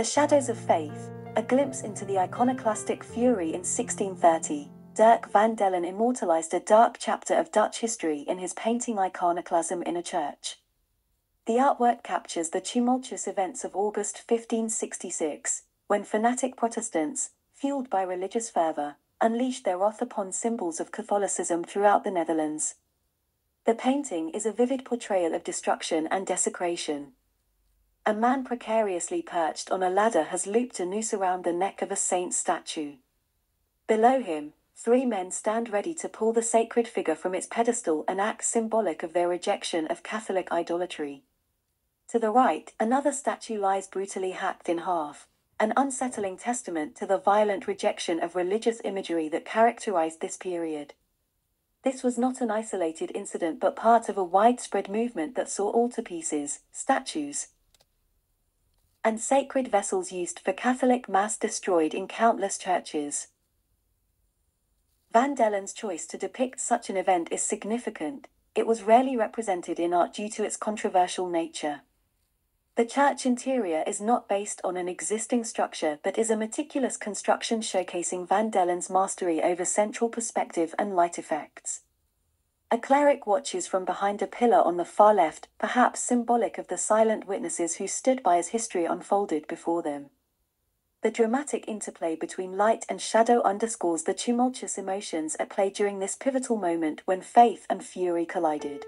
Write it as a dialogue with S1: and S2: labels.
S1: The Shadows of Faith, a glimpse into the iconoclastic fury in 1630. Dirck van Delen immortalized a dark chapter of Dutch history in his painting Iconoclasm in a Church. The artwork captures the tumultuous events of August 1566, when fanatic Protestants, fueled by religious fervor, unleashed their wrath upon symbols of Catholicism throughout the Netherlands. The painting is a vivid portrayal of destruction and desecration. A man precariously perched on a ladder has looped a noose around the neck of a saint statue. Below him, three men stand ready to pull the sacred figure from its pedestal, an act symbolic of their rejection of Catholic idolatry. To the right, another statue lies brutally hacked in half, an unsettling testament to the violent rejection of religious imagery that characterized this period. This was not an isolated incident but part of a widespread movement that saw altarpieces, statues, and sacred vessels used for Catholic Mass destroyed in countless churches. Van Delen's choice to depict such an event is significant, it was rarely represented in art due to its controversial nature. The church interior is not based on an existing structure but is a meticulous construction showcasing Van Delen's mastery over central perspective and light effects. A cleric watches from behind a pillar on the far left, perhaps symbolic of the silent witnesses who stood by as history unfolded before them. The dramatic interplay between light and shadow underscores the tumultuous emotions at play during this pivotal moment when faith and fury collided.